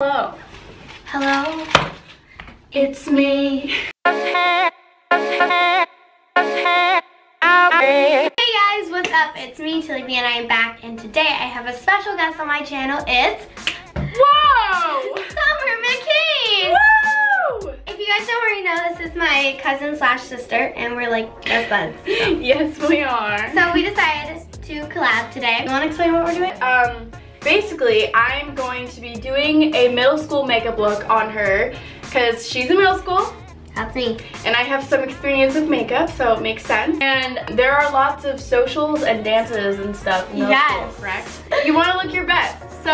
Hello. Hello. It's me. Hey guys, what's up? It's me, Tilly Bee, and I am back. And today I have a special guest on my channel. It's Whoa! Summer McKeen. Woo! If you guys don't already know, this is my cousin slash sister, and we're like best buds. Yes, we are. so we decided to collab today. You want to explain what we're doing? Um, basically, I'm going to be doing a middle school makeup look on her because she's in middle school That's me. and I have some experience with makeup, so it makes sense. And there are lots of socials and dances and stuff in middle Yes. school, correct? You want to look your best. So,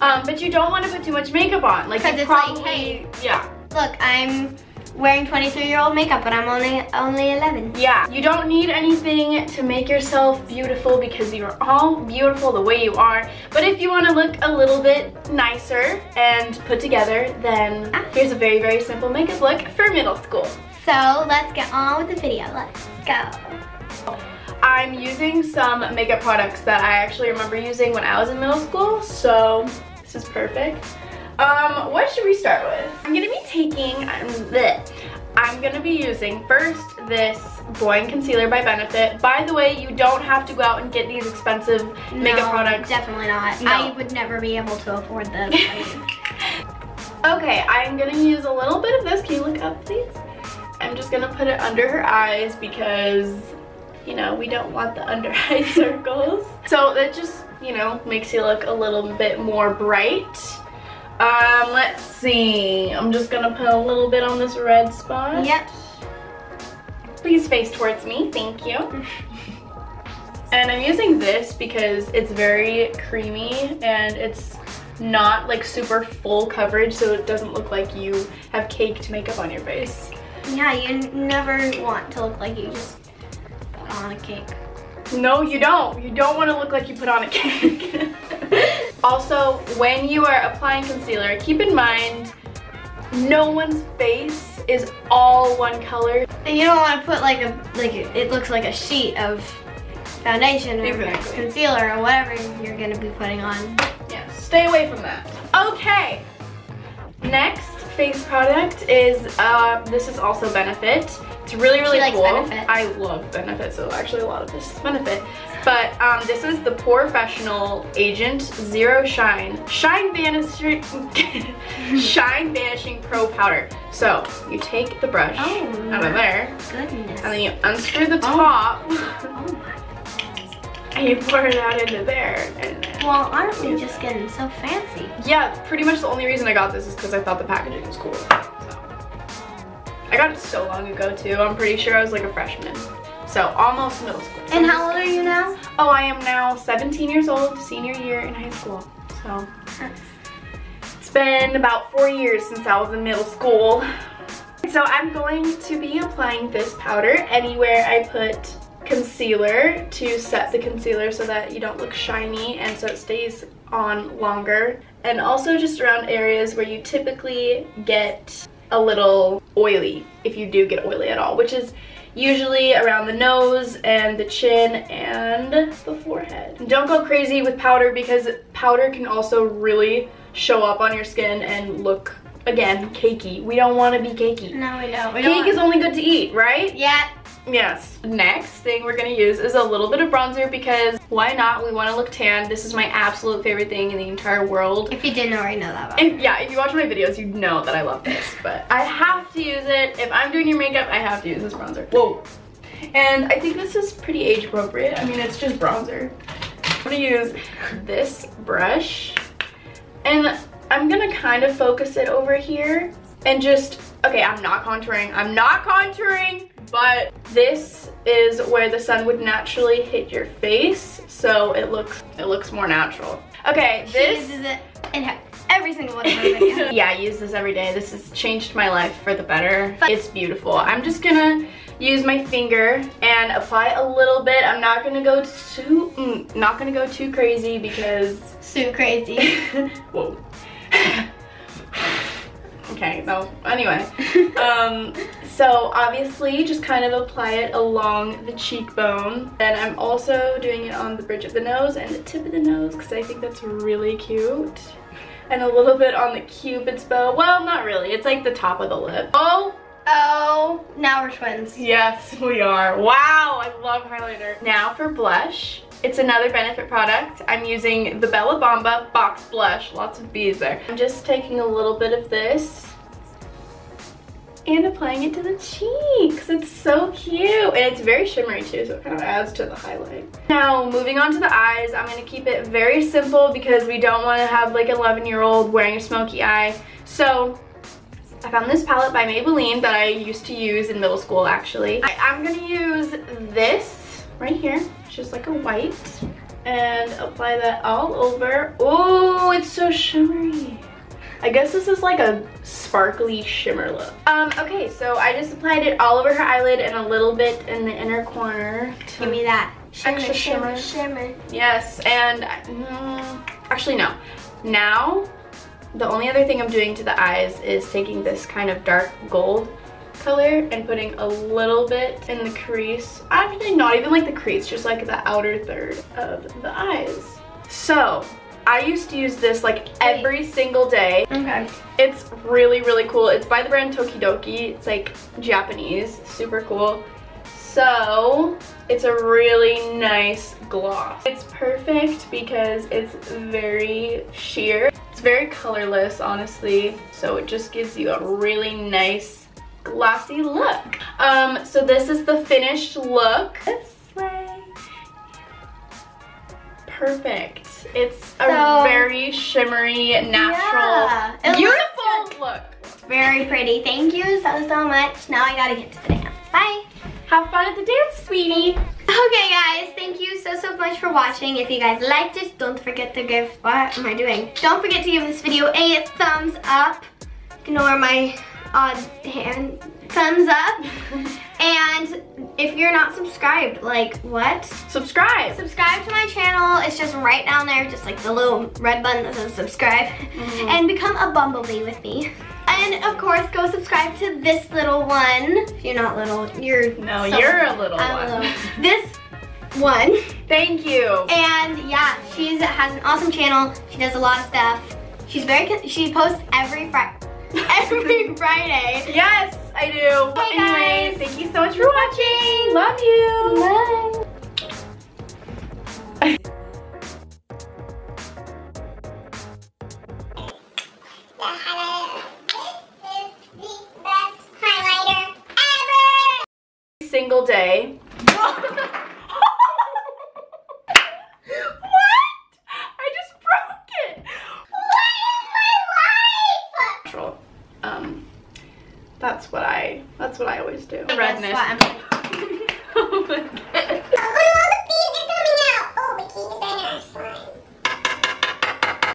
um, but you don't want to put too much makeup on. Like you it's like, probably, hey. yeah. Look, I'm wearing 23 year old makeup, but I'm only only 11. Yeah, you don't need anything to make yourself beautiful because you're all beautiful the way you are. But if you want to look a little bit nicer and put together, then Ah. here's a very, very simple makeup look for middle school. So let's get on with the video. Let's go. I'm using some makeup products that I actually remember using when I was in middle school, so this is perfect. Um, what should we start with? I'm gonna gonna be using first this Boi-ing Concealer by Benefit. By the way, you don't have to go out and get these expensive makeup No, products. Definitely not. No. I would never be able to afford this. Okay, I'm gonna use a little bit of this. Can you look up, please? I'm just gonna put it under her eyes because, you know, we don't want the under eye circles. So that just, you know, makes you look a little bit more bright. Um, let's see. I'm just gonna put a little bit on this red spot. yep. Please face towards me, thank you. And I'm using this because it's very creamy and it's not like super full coverage so it doesn't look like you have caked makeup on your face. Yeah, you never want to look like you just put on a cake. No, you don't. You don't want to look like you put on a cake. also, when you are applying concealer, keep in mind no one's face is all one color. And you don't want to put like a like it it looks like a sheet of foundation or Exactly. concealer or whatever you're gonna be putting on. Yeah, stay away from that. Okay. Next face product is, uh, this is also Benefit. It's really, really She cool. I love Benefit, so actually a lot of this is Benefit. But um, this is the POREfessional Agent Zero Shine. Shine Vanishing, Shine Vanishing Pro Powder. So, you take the brush Oh, out of there, Goodness. and then you unscrew the top, oh my. And you pour it out into there. And Well, we just getting so fancy? Yeah, pretty much the only reason I got this is because I thought the packaging was cool. So. I got it so long ago too. I'm pretty sure I was like a freshman. So almost middle school. So And I'm how old are you now? Oh, I am now 17 years old, senior year in high school. So it's been about four years since I was in middle school. So I'm going to be applying this powder anywhere I put concealer to set the concealer so that you don't look shiny and so it stays on longer. And also just around areas where you typically get a little oily, if you do get oily at all, which is usually around the nose and the chin and the forehead. Don't go crazy with powder because powder can also really show up on your skin and look, again, cakey. We don't want to be cakey. No, we don't. We Cake is only good to eat, right? Yeah. Yes. Next thing we're gonna use is a little bit of bronzer because why not? We wanna look tan. This is my absolute favorite thing in the entire world. If you didn't already know that about If, yeah, if you watch my videos, you know that I love this, but I have to use it. If I'm doing your makeup, I have to use this bronzer. Whoa. And I think this is pretty age appropriate. I mean, it's just bronzer. I'm gonna use this brush and I'm gonna kind of focus it over here and just, okay, I'm not contouring. I'm not contouring, but this is where the sun would naturally hit your face. So it looks, it looks more natural. Okay, She this. uses it in every single one of her videos. yeah, I use this every day. This has changed my life for the better. It's beautiful. I'm just gonna use my finger and apply a little bit. I'm not gonna go too, mm, not gonna go too crazy because, Sue crazy. whoa. okay, no, anyway. Um, so obviously just kind of apply it along the cheekbone. Then I'm also doing it on the bridge of the nose and the tip of the nose because I think that's really cute. and a little bit on the cupid's bow. Well, not really. It's like the top of the lip. Oh, Oh, now we're twins. yes, we are. Wow, I love highlighter. Now for blush. It's another Benefit product. I'm using the Bella Bamba Box Blush. Lots of bees there. I'm just taking a little bit of this and applying it to the cheeks. It's so cute. And it's very shimmery too, so it kind of adds to the highlight. Now, moving on to the eyes, I'm gonna keep it very simple because we don't wanna have like an 11 year old wearing a smoky eye. So I found this palette by Maybelline that I used to use in middle school actually. I, I'm gonna use this right here, just like a white, and apply that all over. Oh, it's so shimmery. I guess this is like a sparkly shimmer look. Um, okay, so I just applied it all over her eyelid and a little bit in the inner corner. Give me that. Shimmer, Extra shimmer, shimmer. shimmer. Yes, and mm, actually no. Now, the only other thing I'm doing to the eyes is taking this kind of dark gold color and putting a little bit in the crease. Actually, not even like the crease, just like the outer third of the eyes. So, I used to use this like every single day. Okay. It's really, really cool. It's by the brand Tokidoki. It's like Japanese, super cool. So, it's a really nice gloss. It's perfect because it's very sheer. It's very colorless, honestly. So it just gives you a really nice glossy look. Um, so this is the finished look. This Perfect. It's a So- very shimmery, natural, Yeah, beautiful look. Very pretty. Thank you so, so much. Now I gotta get to the dance. Bye. Have fun at the dance, sweetie. Okay guys, thank you so so much for watching. If you guys liked it, don't forget to give, what am I doing? Don't forget to give this video a thumbs up. Ignore my odd hand, thumbs up. and if you're not subscribed, like what? Subscribe. Subscribe to my channel. It's just right down there, just like the little red button that says subscribe. Mm-hmm. And become a bumblebee with me. And of course, go subscribe to this little one. If you're not little, you're No, so- you're a little I'm one. little. This one. Thank you. And yeah, she's has an awesome channel. She does a lot of stuff. She's very she posts every Friday. Every Friday. Yes, I do. Hey, anyway, guys. thank you so much for watching. Love you. Bye. The highlighter. This is the best highlighter ever. Single day. what? I just broke it. What is my life? Natural. Um, that's what I. That's what I always do. Guess Redness. oh my god.